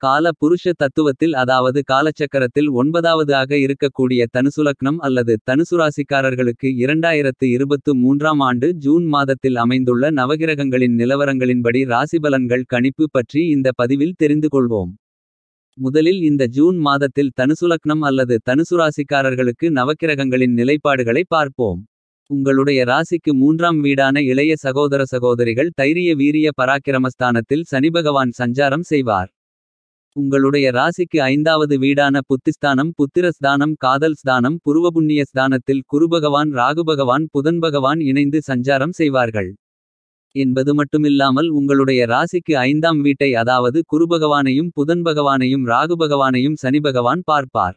கால புருஷ தத்துவத்தில் அதாவது காலச்சக்கரத்தில் ஒன்பதாவது ஆக இருக்கக்கூடிய தனுசுலக்னம் அல்லது தனுசுராசிக்காரர்களுக்கு இரண்டாயிரத்து இருபத்து மூன்றாம் ஆண்டு ஜூன் மாதத்தில் அமைந்துள்ள நவகிரகங்களின் நிலவரங்களின்படி ராசிபலன்கள் கணிப்பு பற்றி இந்த பதிவில் தெரிந்து கொள்வோம். முதலில் இந்த ஜூன் மாதத்தில் தனுசுலக்னம் அல்லது தனுசுராசிக்காரர்களுக்கு நவக்கிரகங்களின் நிலைப்பாடுகளை பார்ப்போம். உங்களுடைய ராசிக்கு மூன்றாம் வீடான இளைய சகோதர சகோதரிகள் தைரிய வீரிய பராக்கிரமஸ்தானத்தில் சனிபகவான் சஞ்சாரம் செய்வார். உங்களுடைய ராசிக்கு ஐந்தாவது வீடான புத்திஸ்தானம் புத்திரஸ்தானம் காதல் ஸ்தானம் புருவபுண்ணிய ஸ்தானத்தில் குருபகவான் ராகுபகவான் புதன்பகவான் இணைந்து சஞ்சாரம் செய்வார்கள். என்பது மட்டுமில்லாமல் உங்களுடைய ராசிக்கு ஐந்தாம் வீட்டை அதாவது குருபகவானையும் புதன்பகவானையும் ராகுபகவானையும் சனிபகவான் பார்ப்பார்.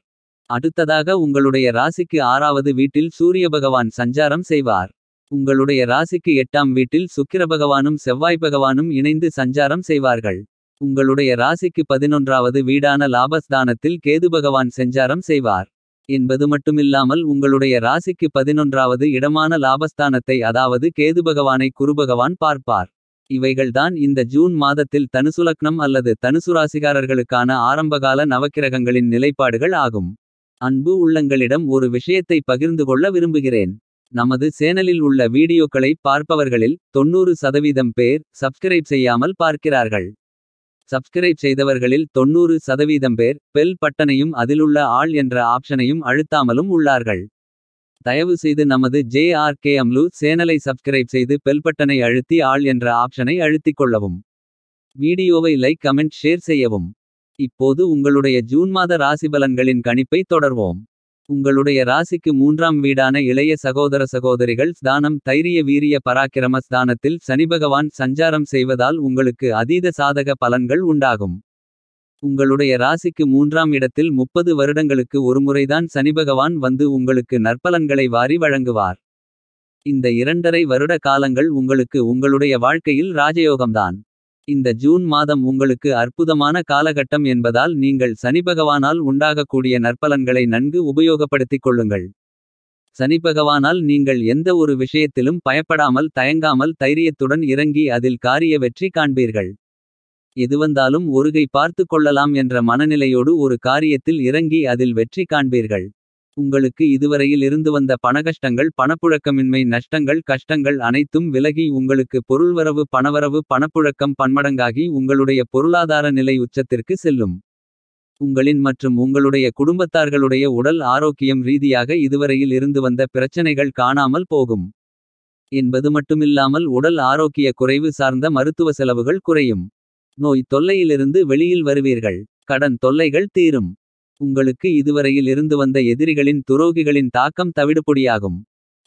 அடுத்ததாக உங்களுடைய ராசிக்கு ஆறாவது வீட்டில் சூரிய பகவான் சஞ்சாரம் செய்வார். உங்களுடைய ராசிக்கு எட்டாம் வீட்டில் சுக்கிரபகவானும் செவ்வாய்பகவானும் இணைந்து சஞ்சாரம் செய்வார்கள். உங்களுடைய ராசிக்கு பதினொன்றாவது வீடான லாபஸ்தானத்தில் கேதுபகவான் செஞ்சாரம் செய்வார். என்பது மட்டுமில்லாமல் உங்களுடைய ராசிக்கு பதினொன்றாவது இடமான லாபஸ்தானத்தை அதாவது கேதுபகவானை குருபகவான் பார்ப்பார். இவைகள்தான் இந்த ஜூன் மாதத்தில் தனுசுலக்னம் அல்லது தனுசுராசிகாரர்களுக்கான ஆரம்பகால நவக்கிரகங்களின் நிலைப்பாடுகள் ஆகும். அன்பு உள்ளங்களிடம் ஒரு விஷயத்தை பகிர்ந்து கொள்ள விரும்புகிறேன். நமது சேனலில் உள்ள வீடியோக்களை பார்ப்பவர்களில் தொண்ணூறு சதவீதம் பேர் சப்ஸ்கிரைப் செய்யாமல் பார்க்கிறார்கள். சப்ஸ்கிரைப் செய்தவர்களில் தொண்ணூறு சதவீதம் பேர் பெல் பட்டனையும் அதிலுள்ள ஆள் என்ற ஆப்ஷனையும் அழுத்தாமலும் உள்ளார்கள். தயவு செய்து நமது ஜே.ஆர்.கே அம்லு சேனலை சப்ஸ்கிரைப் செய்து பெல் பட்டனை அழுத்தி ஆள் என்ற ஆப்ஷனை அழுத்திக் கொள்ளவும். வீடியோவை லைக் கமெண்ட் ஷேர் செய்யவும். இப்போது உங்களுடைய ஜூன் மாத ராசிபலன்களின் கணிப்பை தொடர்வோம். உங்களுடைய ராசிக்கு மூன்றாம் வீடான இளைய சகோதர சகோதரிகள் ஸ்தானம் தைரிய வீரிய பராக்கிரம ஸ்தானத்தில் சனிபகவான் சஞ்சாரம் செய்வதால் உங்களுக்கு அதீத சாதக பலன்கள் உண்டாகும். உங்களுடைய ராசிக்கு மூன்றாம் இடத்தில் முப்பது வருடங்களுக்கு ஒருமுறைதான் சனிபகவான் வந்து உங்களுக்கு நற்பலன்களை வாரி வழங்குவார். இந்த இரண்டரை வருட காலங்கள் உங்களுக்கு உங்களுடைய வாழ்க்கையில் ராஜயோகம்தான். இந்த ஜூன் மாதம் உங்களுக்கு அற்புதமான காலகட்டம் என்பதால் நீங்கள் சனிபகவானால் உண்டாகக்கூடிய நற்பலன்களை நன்கு உபயோகப்படுத்திக் கொள்ளுங்கள். சனிபகவானால் நீங்கள் எந்த ஒரு விஷயத்திலும் பயப்படாமல் தயங்காமல் தைரியத்துடன் இறங்கி அதில் காரிய வெற்றி காண்பீர்கள். எதுவந்தாலும் ஒருகை பார்த்து கொள்ளலாம் என்ற மனநிலையோடு ஒரு காரியத்தில் இறங்கி அதில் வெற்றி காண்பீர்கள். உங்களுக்கு இதுவரையில் இருந்து வந்த பணகஷ்டங்கள் பணப்புழக்கமின்மை நஷ்டங்கள் கஷ்டங்கள் அனைத்தும் விலகி உங்களுக்கு பொருள்வரவு பணவரவு பணப்புழக்கம் பன்மடங்காகி உங்களுடைய பொருளாதார நிலை உச்சத்திற்கு செல்லும். உங்களின் மற்றும் உங்களுடைய குடும்பத்தார்களுடைய உடல் ஆரோக்கியம் ரீதியாக இதுவரையில் இருந்து வந்த பிரச்சனைகள் காணாமல் போகும். என்பது மட்டுமில்லாமல் உடல் ஆரோக்கிய குறைவு சார்ந்த மருத்துவ செலவுகள் குறையும். நோய் தொல்லையிலிருந்து வெளியில் வருவீர்கள். கடன் தொல்லைகள் தீரும். உங்களுக்கு இதுவரையில் இருந்து வந்த எதிரிகளின் துரோகிகளின் தாக்கம் தவிடுபொடியாகும்.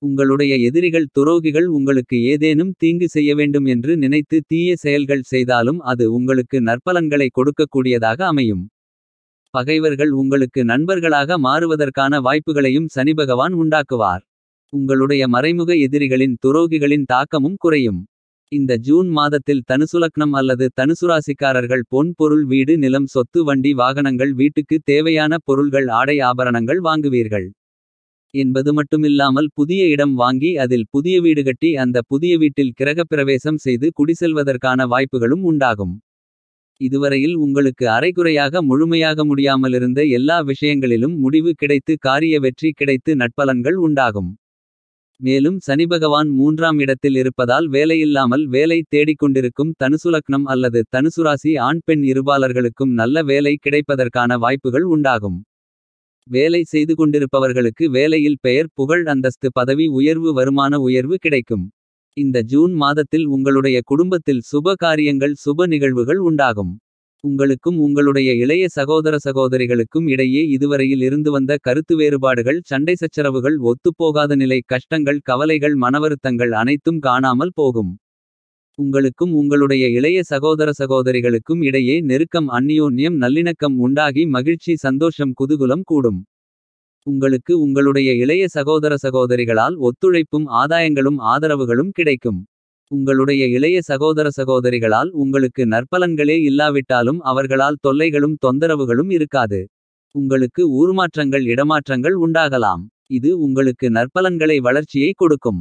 உங்களுடைய எதிரிகள் துரோகிகள் உங்களுக்கு ஏதேனும் தீங்கு செய்ய வேண்டும் என்று நினைத்து தீய செயல்கள் செய்தாலும் அது உங்களுக்கு நற்பலன்களை கொடுக்கக்கூடியதாக அமையும். பகைவர்கள் உங்களுக்கு நண்பர்களாக மாறுவதற்கான வாய்ப்புகளையும் சனிபகவான் உண்டாக்குவார். உங்களுடைய மறைமுக எதிரிகளின் துரோகிகளின் தாக்கமும் குறையும். இந்த ஜூன் மாதத்தில் தனுசுலக்னம் அல்லது தனுசுராசிக்காரர்கள் பொன் பொருள் வீடு நிலம் சொத்து வண்டி வாகனங்கள் வீட்டுக்கு தேவையான பொருள்கள் ஆடை ஆபரணங்கள் வாங்குவீர்கள். என்பது மட்டுமில்லாமல் புதிய இடம் வாங்கி அதில் புதிய வீடு கட்டி அந்த புதிய வீட்டில் கிரகப்பிரவேசம் செய்து குடிசெல்வதற்கான வாய்ப்புகளும் உண்டாகும். இதுவரையில் உங்களுக்கு அரைகுறையாக முழுமையாக முடியாமலிருந்த எல்லா விஷயங்களிலும் முடிவு கிடைத்து காரிய வெற்றி கிடைத்து நட்பலன்கள் உண்டாகும். மேலும் சனிபகவான் மூன்றாம் இடத்தில் இருப்பதால் வேலையில்லாமல் வேலை தேடிக்கொண்டிருக்கும் தனுசுலக்னம் அல்லது தனுசுராசி ஆண் பெண் இருபாலர்களுக்கும் நல்ல வேலை கிடைப்பதற்கான வாய்ப்புகள் உண்டாகும். வேலை செய்து கொண்டிருப்பவர்களுக்கு வேலையில் பெயர் புகழ் அந்தஸ்து பதவி உயர்வு வருமான உயர்வு கிடைக்கும். இந்த ஜூன் மாதத்தில் உங்களுடைய குடும்பத்தில் சுப காரியங்கள் சுப நிகழ்வுகள் உண்டாகும். உங்களுக்கும் உங்களுடைய இளைய சகோதர சகோதரிகளுக்கும் இடையே இதுவரையில் இருந்து வந்த கருத்து வேறுபாடுகள் சண்டை சச்சரவுகள் ஒத்துப்போகாத நிலை கஷ்டங்கள் கவலைகள் மனவருத்தங்கள் அனைத்தும் காணாமல் போகும். உங்களுக்கும் உங்களுடைய இளைய சகோதர சகோதரிகளுக்கும் இடையே நெருக்கம் அந்நியோன்யம் நல்லிணக்கம் உண்டாகி மகிழ்ச்சி சந்தோஷம் குதுகுலம் கூடும். உங்களுக்கு உங்களுடைய இளைய சகோதர சகோதரிகளால் ஒத்துழைப்பும் ஆதாயங்களும் ஆதரவுகளும் கிடைக்கும். உங்களுடைய இளைய சகோதர சகோதரிகளால் உங்களுக்கு நற்பலன்களே இல்லாவிட்டாலும் அவர்களால் தொல்லைகளும் தொந்தரவுகளும் இருக்காது. உங்களுக்கு ஊர்மாற்றங்கள் இடமாற்றங்கள் உண்டாகலாம். இது உங்களுக்கு நற்பலன்களை வளர்ச்சியை கொடுக்கும்.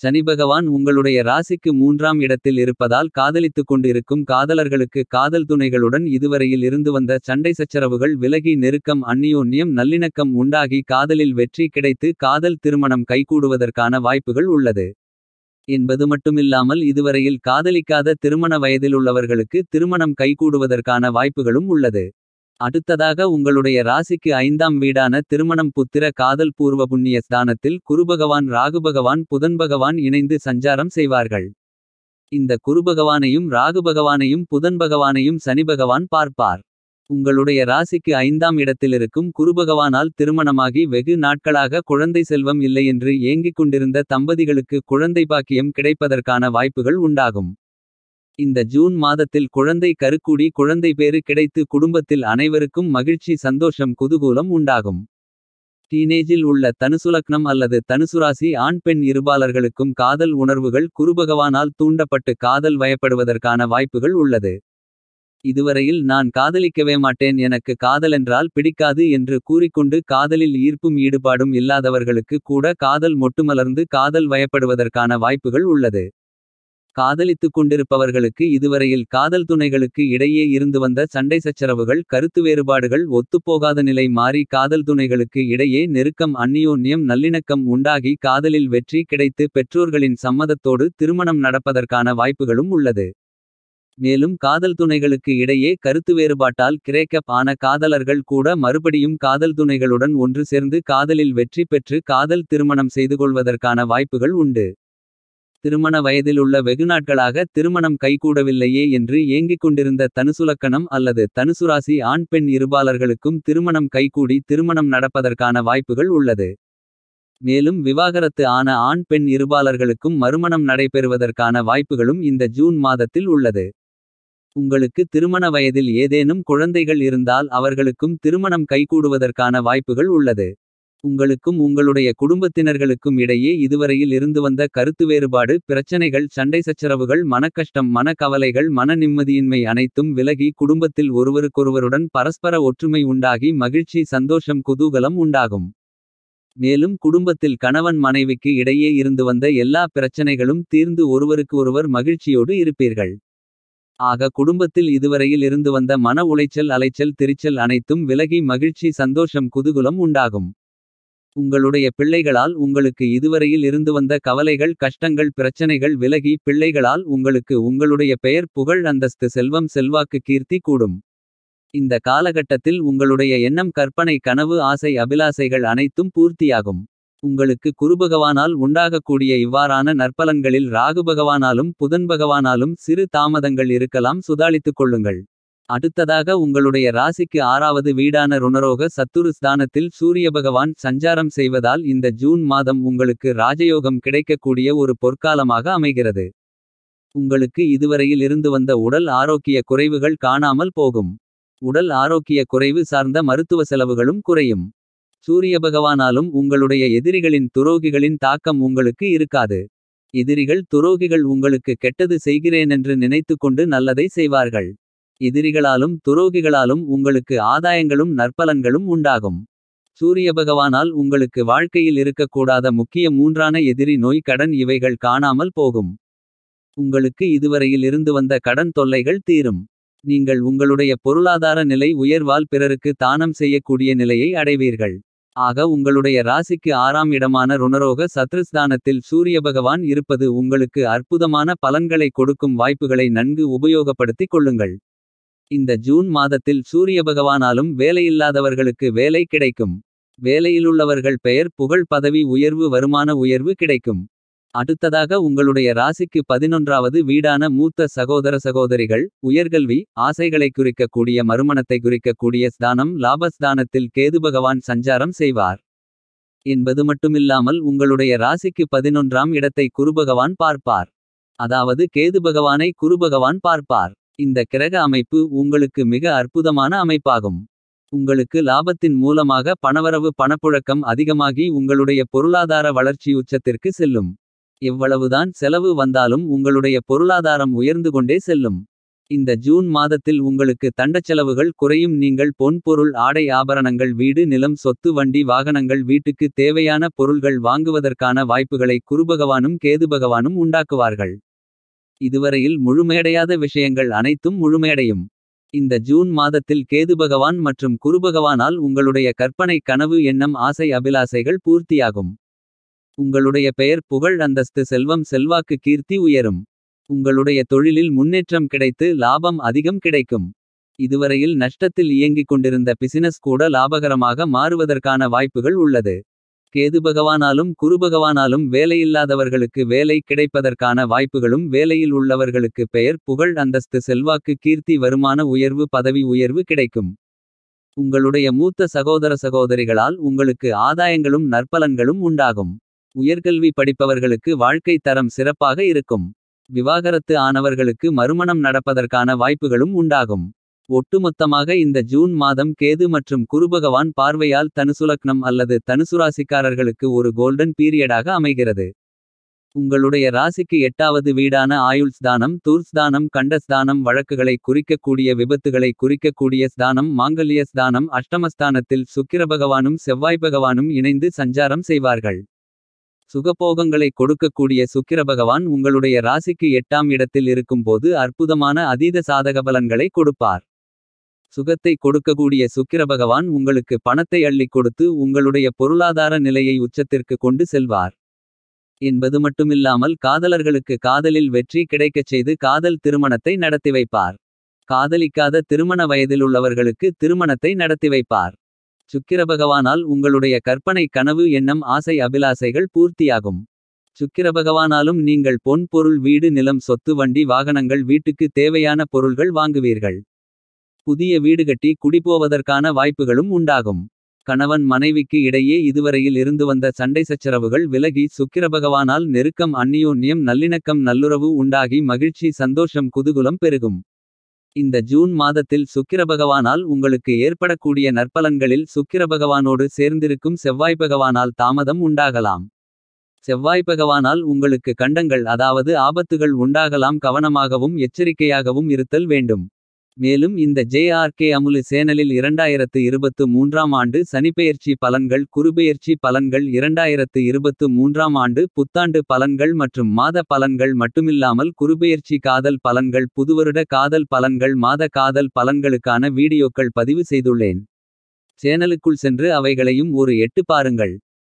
சனிபகவான் உங்களுடைய ராசிக்கு மூன்றாம் இடத்தில் இருப்பதால் காதலித்துக் கொண்டிருக்கும் காதலர்களுக்கு காதல் துணைகளுடன் இதுவரையில் இருந்து வந்த சண்டை சச்சரவுகள் விலகி நெருக்கம் அந்நியோன்யம் நல்லிணக்கம் உண்டாகி காதலில் வெற்றி கிடைத்து காதல் திருமணம் கைகூடுவதற்கான வாய்ப்புகள் உள்ளது. என்பது மட்டுமில்லாமல் இதுவரையில் காதலிக்காத திருமண வயதிலுள்ளவர்களுக்கு திருமணம் கைகூடுவதற்கான வாய்ப்புகளும் உள்ளது. அடுத்ததாக உங்களுடைய ராசிக்கு ஐந்தாம் வீடான திருமணம் புத்திர காதல் பூர்வ புண்ணிய ஸ்தானத்தில் குருபகவான் ராகுபகவான் புதன்பகவான் இணைந்து சஞ்சாரம் செய்வார்கள். இந்த குருபகவானையும் ராகுபகவானையும் புதன்பகவானையும் சனிபகவான் பார்ப்பார். உங்களுடைய ராசிக்கு ஐந்தாம் இடத்திலிருக்கும் குருபகவானால் திருமணமாகி வெகு நாட்களாக குழந்தை செல்வம் இல்லையென்று ஏங்கிக் கொண்டிருந்த தம்பதிகளுக்கு குழந்தை பாக்கியம் கிடைப்பதற்கான வாய்ப்புகள் உண்டாகும். இந்த ஜூன் மாதத்தில் குழந்தை கருக்கூடி குழந்தை பேறு கிடைத்து குடும்பத்தில் அனைவருக்கும் மகிழ்ச்சி சந்தோஷம் குதூகூலம் உண்டாகும். டீனேஜில் உள்ள தனுசுலக்னம் அல்லது தனுசுராசி ஆண் பெண் இருபாலர்களுக்கும் காதல் உணர்வுகள் குருபகவானால் தூண்டப்பட்டு காதல் வயப்படுவதற்கான வாய்ப்புகள் உள்ளது. இதுவரையில் நான் காதலிக்கவே மாட்டேன் எனக்கு காதலென்றால் பிடிக்காது என்று கூறிக்கொண்டு காதலில் ஈர்ப்பும் ஈடுபாடும் இல்லாதவர்களுக்கு கூட காதல் மொட்டுமலர்ந்து காதல் வயப்படுவதற்கான வாய்ப்புகள் உள்ளது. காதலித்துக் கொண்டிருப்பவர்களுக்கு இதுவரையில் காதல் துணைகளுக்கு இடையே இருந்து வந்த சண்டை சச்சரவுகள் கருத்து வேறுபாடுகள் ஒத்துப்போகாத நிலை மாறி காதல் துணைகளுக்கு இடையே நெருக்கம் அந்நியோன்யம் நல்லிணக்கம் உண்டாகி காதலில் வெற்றி கிடைத்து பெற்றோர்களின் சம்மதத்தோடு திருமணம் நடப்பதற்கான வாய்ப்புகளும் உள்ளது. மேலும் காதல் துணைகளுக்கு இடையே கருத்து வேறுபாட்டால் கிரேக்கப் ஆன காதலர்கள் கூட மறுபடியும் காதல் துணைகளுடன் ஒன்று சேர்ந்து காதலில் வெற்றி பெற்று காதல் திருமணம் செய்துகொள்வதற்கான வாய்ப்புகள் உண்டு. திருமண வயதில் உள்ள வெகுநாட்களாக திருமணம் கைகூடவில்லையே என்று ஏங்கிக் கொண்டிருந்த தனுசுலக்கணம் அல்லது தனுசுராசி ஆண் பெண் இருபாலர்களுக்கும் திருமணம் கைகூடி திருமணம் நடப்பதற்கான வாய்ப்புகள் உள்ளது. மேலும் விவாகரத்து ஆன ஆண் பெண் இருபாலர்களுக்கும் மறுமணம் நடைபெறுவதற்கான வாய்ப்புகளும் இந்த ஜூன் மாதத்தில் உள்ளது. உங்களுக்கு திருமண வயதில் ஏதேனும் குழந்தைகள் இருந்தால் அவர்களுக்கும் திருமணம் கைகூடுவதற்கான வாய்ப்புகள் உள்ளது. உங்களுக்கும் உங்களுடைய குடும்பத்தினர்களுக்கும் இடையே இதுவரையில் இருந்து வந்த கருத்து வேறுபாடு பிரச்சனைகள் சண்டை சச்சரவுகள் மனக்கஷ்டம் மன கவலைகள் மன நிம்மதியின்மை அனைத்தும் விலகி குடும்பத்தில் ஒருவருக்கொருவருடன் பரஸ்பர ஒற்றுமை உண்டாகி மகிழ்ச்சி சந்தோஷம் குதூகலம் உண்டாகும். மேலும் குடும்பத்தில் கணவன் மனைவிக்கு இடையே இருந்து வந்த எல்லா பிரச்சனைகளும் தீர்ந்து ஒருவருக்கு ஒருவர் மகிழ்ச்சியோடு இருப்பீர்கள். ஆக குடும்பத்தில் இதுவரையில் இருந்து வந்த மன உளைச்சல் அலைச்சல் திரிச்சல் அனைத்தும் விலகி மகிழ்ச்சி சந்தோஷம் குதூகுலம் உண்டாகும். உங்களுடைய பிள்ளைகளால் உங்களுக்கு இதுவரையில் இருந்து வந்த கவலைகள் கஷ்டங்கள் பிரச்சனைகள் விலகி பிள்ளைகளால் உங்களுக்கு உங்களுடைய பெயர் புகழ் அந்தஸ்து செல்வம் செல்வாக்கு கீர்த்தி கூடும். இந்த காலகட்டத்தில் உங்களுடைய எண்ணம் கற்பனை கனவு ஆசை அபிலாசைகள் அனைத்தும் பூர்த்தியாகும். உங்களுக்கு குருபகவானால் உண்டாகக்கூடிய இவ்வாறான நற்பலன்களில் ராகுபகவானாலும் புதன்பகவானாலும் சிறு தாமதங்கள் இருக்கலாம் சுதாளித்துக் கொள்ளுங்கள். அடுத்ததாக உங்களுடைய ராசிக்கு ஆறாவது வீடான ருணரோக சத்துரு ஸ்தானத்தில் சூரியபகவான் சஞ்சாரம் செய்வதால் இந்த ஜூன் மாதம் உங்களுக்கு ராஜயோகம் கிடைக்கக்கூடிய ஒரு பொற்காலமாக அமைகிறது. உங்களுக்கு இதுவரையில் இருந்து வந்த உடல் ஆரோக்கிய குறைவுகள் காணாமல் போகும். உடல் ஆரோக்கிய குறைவு சார்ந்த மருத்துவ செலவுகளும் குறையும். சூரியபகவானாலும் உங்களுடைய எதிரிகளின் துரோகிகளின் தாக்கம் உங்களுக்கு இருக்காது. எதிரிகள் துரோகிகள் உங்களுக்கு கெட்டது செய்கிறேனென்று நினைத்துக்கொண்டு நல்லதை செய்வார்கள். எதிரிகளாலும் துரோகிகளாலும் உங்களுக்கு ஆதாயங்களும் நற்பலன்களும் உண்டாகும். சூரியபகவானால் உங்களுக்கு வாழ்க்கையில் இருக்கக்கூடாத முக்கிய மூன்றான எதிரி நோய் கடன் இவைகள் காணாமல் போகும். உங்களுக்கு இதுவரையில் இருந்து வந்த கடன் தொல்லைகள் தீரும். நீங்கள் உங்களுடைய பொருளாதார நிலை உயர்வால் பிறருக்கு தானம் செய்யக்கூடிய நிலையை அடைவீர்கள். ஆக உங்களுடைய ராசிக்கு ஆறாம் இடமான ருணரோக சத்ருஸ்தானத்தில் சூரியபகவான் இருப்பது உங்களுக்கு அற்புதமான பலன்களை கொடுக்கும் வாய்ப்புகளை நன்கு உபயோகப்படுத்திக் கொள்ளுங்கள். இந்த ஜூன் மாதத்தில் சூரியபகவானாலும் வேலையில்லாதவர்களுக்கு வேலை கிடைக்கும். வேலையிலுள்ளவர்கள் பெயர் புகழ் பதவி உயர்வு வருமான உயர்வு கிடைக்கும். அடுத்ததாக உங்களுடைய ராசிக்கு பதினொன்றாவது வீடான மூத்த சகோதர சகோதரிகள் உயர்கல்வி ஆசைகளை குறிக்கக்கூடிய மறுமணத்தை குறிக்கக்கூடிய ஸ்தானம் லாபஸ்தானத்தில் கேதுபகவான் சஞ்சாரம் செய்வார். என்பது மட்டுமில்லாமல் உங்களுடைய ராசிக்கு பதினொன்றாம் இடத்தை குருபகவான் பார்ப்பார். அதாவது கேதுபகவானை குருபகவான் பார்ப்பார். இந்த கிரக அமைப்பு உங்களுக்கு மிக அற்புதமான அமைப்பாகும். உங்களுக்கு லாபத்தின் மூலமாக பணவரவு பணப்புழக்கம் அதிகமாகி உங்களுடைய பொருளாதார வளர்ச்சி உச்சத்திற்கு செல்லும். எவ்வளவுதான் செலவு வந்தாலும் உங்களுடைய பொருளாதாரம் உயர்ந்து கொண்டே செல்லும். இந்த ஜூன் மாதத்தில் உங்களுக்கு தண்டச்செலவுகள் குறையும் நீங்கள் பொன் பொருள் ஆடை ஆபரணங்கள் வீடு நிலம் சொத்து வண்டி வாகனங்கள் வீட்டுக்கு தேவையான பொருள்கள் வாங்குவதற்கான வாய்ப்புகளை குருபகவானும் கேதுபகவானும் உண்டாக்குவார்கள். இதுவரையில் முழுமையடையாத விஷயங்கள் அனைத்தும் முழுமையடையும். இந்த ஜூன் மாதத்தில் கேதுபகவான் மற்றும் குருபகவானால் உங்களுடைய கற்பனை கனவு எண்ணம் ஆசை அபிலாசைகள் பூர்த்தியாகும். உங்களுடைய பெயர் புகழ் அந்தஸ்து செல்வம் செல்வாக்கு கீர்த்தி உயரும். உங்களுடைய தொழிலில் முன்னேற்றம் கிடைத்து லாபம் அதிகம் கிடைக்கும். இதுவரையில் நஷ்டத்தில் இயங்கிக் கொண்டிருந்த பிசினஸ் கூட லாபகரமாக மாறுவதற்கான வாய்ப்புகள் உள்ளது. கேதுபகவானாலும் குருபகவானாலும் வேலையில்லாதவர்களுக்கு வேலை கிடைப்பதற்கான வாய்ப்புகளும் வேலையில் உள்ளவர்களுக்கு பெயர் புகழ் அந்தஸ்து செல்வாக்கு கீர்த்தி வருமான உயர்வு பதவி உயர்வு கிடைக்கும். உங்களுடைய மூத்த சகோதர சகோதரிகளால் உங்களுக்கு ஆதாயங்களும் நற்பலன்களும் உண்டாகும். உயர்கல்வி படிப்பவர்களுக்கு வாழ்க்கை தரம் சிறப்பாக இருக்கும். விவாகரத்து ஆனவர்களுக்கு மறுமணம் நடப்பதற்கான வாய்ப்புகளும் உண்டாகும். ஒட்டுமொத்தமாக இந்த ஜூன் மாதம் கேது மற்றும் குருபகவான் பார்வையால் தனுசுலக்னம் அல்லது தனுசுராசிக்காரர்களுக்கு ஒரு கோல்டன் பீரியடாக அமைகிறது. உங்களுடைய ராசிக்கு எட்டாவது வீடான ஆயுள் ஸ்தானம் தூர்ஸ்தானம் கண்டஸ்தானம் வழக்குகளை குறிக்கக்கூடிய விபத்துகளை குறிக்கக்கூடிய ஸ்தானம் மாங்கல்ய ஸ்தானம் அஷ்டமஸ்தானத்தில் சுக்கிரபகவானும் செவ்வாய்பகவானும் இணைந்து சஞ்சாரம் செய்வார்கள். சுகபோகங்களை கொடுக்கக்கூடிய சுக்கிரபகவான் உங்களுடைய ராசிக்கு எட்டாம் இடத்தில் இருக்கும்போது அற்புதமான அதீத சாதக பலன்களை கொடுப்பார். சுகத்தை கொடுக்கக்கூடிய சுக்கிரபகவான் உங்களுக்கு பணத்தை அள்ளிக் கொடுத்து உங்களுடைய பொருளாதார நிலையை உச்சத்திற்கு கொண்டு செல்வார். என்பது மட்டுமில்லாமல் காதலர்களுக்கு காதலில் வெற்றி கிடைக்கச் செய்து காதல் திருமணத்தை நடத்தி வைப்பார். காதலிக்காத திருமண வயதிலுள்ளவர்களுக்கு திருமணத்தை நடத்தி வைப்பார். சுக்கிரபகவானால் உங்களுடைய கற்பனை கனவு எண்ணம் ஆசை அபிலாசைகள் பூர்த்தியாகும். சுக்கிரபகவானாலும் நீங்கள் பொன் பொருள் வீடு நிலம் சொத்து வண்டி வாகனங்கள் வீட்டுக்கு தேவையான பொருள்கள் வாங்குவீர்கள். புதிய வீடு கட்டி குடிபோவதற்கான வாய்ப்புகளும் உண்டாகும். கணவன் மனைவிக்கு இடையே இதுவரையில் இருந்து வந்த சண்டை சச்சரவுகள் விலகி சுக்கிரபகவானால் நெருக்கம் அந்நியோன்யம் நல்லிணக்கம் நல்லுறவு உண்டாகி மகிழ்ச்சி சந்தோஷம் குதுகுலம் பெருகும். இந்த ஜூன் மாதத்தில் சுக்கிரபகவானால் உங்களுக்கு ஏற்படக்கூடிய நற்பலன்களில் சுக்கிரபகவானோடு சேர்ந்திருக்கும் செவ்வாய்பகவானால் தாமதம் உண்டாகலாம். செவ்வாய் பகவானால் உங்களுக்கு கண்டங்கள் அதாவது ஆபத்துகள் உண்டாகலாம் கவனமாகவும் எச்சரிக்கையாகவும் இருத்தல் வேண்டும். மேலும் இந்த ஜே.ஆர்.கே அமுலு சேனலில் இரண்டாயிரத்து இருபத்து மூன்றாம் ஆண்டு சனிப்பெயர்ச்சி பலன்கள் குருபெயர்ச்சி பலன்கள் இரண்டாயிரத்து இருபத்து மூன்றாம் ஆண்டு புத்தாண்டு பலன்கள் மற்றும் மாத பலன்கள் மட்டுமில்லாமல் குருபெயர்ச்சி காதல் பலன்கள் புதுவருட காதல் பலன்கள் மாத காதல் பலன்களுக்கான வீடியோக்கள் பதிவு செய்துள்ளேன். சேனலுக்குள் சென்று அவைகளையும் ஒரு எட்டு பாருங்கள்.